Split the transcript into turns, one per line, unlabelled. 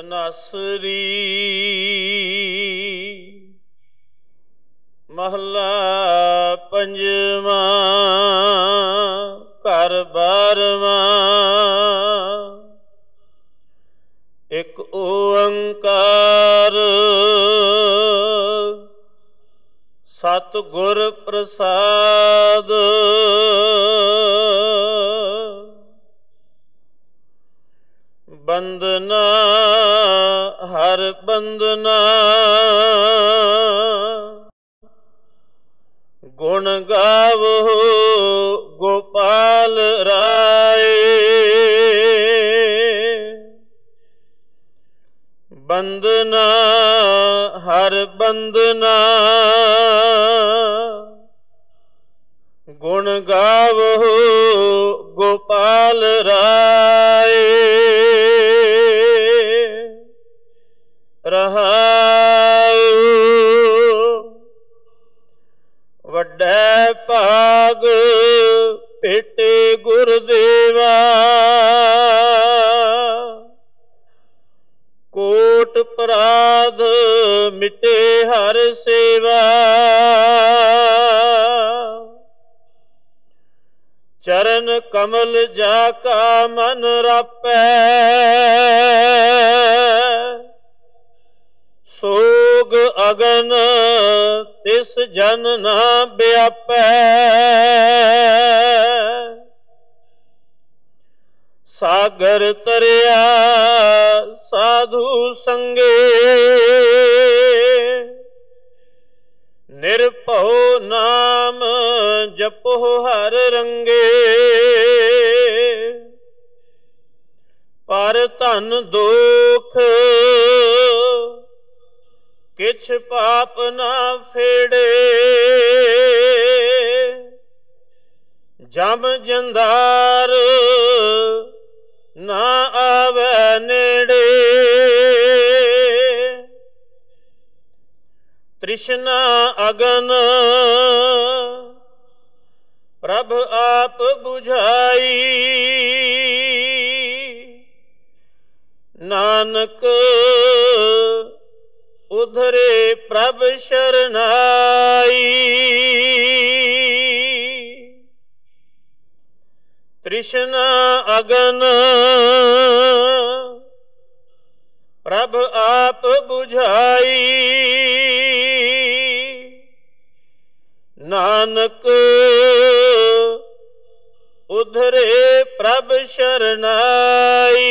ਤਨਸਰੀ ਮਹਲਾ ਪੰਜਵਾ ਘਰ ਬਾਰਵਾ ਇੱਕ ਓੰਕਾਰ ਸਤ ਗੁਰ ਪ੍ਰਸਾਦ ਬੰਦਨਾ ਹਰ ਬੰਦਨਾ ਗੁਣ ਗਾਵੋ ਗੋਪਾਲ ਰਾਏ। ਬੰਦਨਾ ਹਰ ਬੰਦਨਾ ਗੁਣ ਗਾਵੋ ਗੋਪਾਲ ਰਾਏ। ਰਹਾਉ। ਵੱਡੇ ਭਾਗ ਭੇਟੇ ਗੁਰਦੇਵਾ ਕੋਟ ਪਰਾਧ ਮਿਟੇ ਹਰ ਸੇਵਾ। ਚਰਨ ਕਮਲ ਜਾ ਕਾ ਮਨ ਰਾਪੈ। ਤਿਸ ਜਨ ਨਾ ਬਿਆਪੈ। ਸਾਗਰ ਤਰਿਆ ਸਾਧੂ ਸੰਗੇ। ਨਿਰਭਉ ਨਾਮ ਜਪੋ ਹਰ ਰੰਗੇ। ਪਰ ਧਨ ਦੁਖ ਕਿਛ ਪਾਪ ਨਾ ਫੇੜੇ। ਜਮ ਜੰਦਾਰ ਨਾ ਆਵੇ ਨੇੜੇ। ਤ੍ਰਿਸ਼ਨਾ ਅਗਨ ਪ੍ਰਭ ਆਪ 부ਝਾਈ ਨਾਨਕ ਉਧਰੇ ਪ੍ਰਭ ਸ਼ਰਨਾਈ। ਤ੍ਰਿਸ਼ਨਾ ਅਗਨ ਪ੍ਰਭ ਆਪ 부ਝਾਈ ਨਾਨਕ ਉਧਰੇ ਪ੍ਰਭ ਸ਼ਰਨਾਈ।